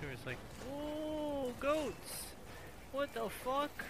sure it's like, "Oh, goats! What the fuck?"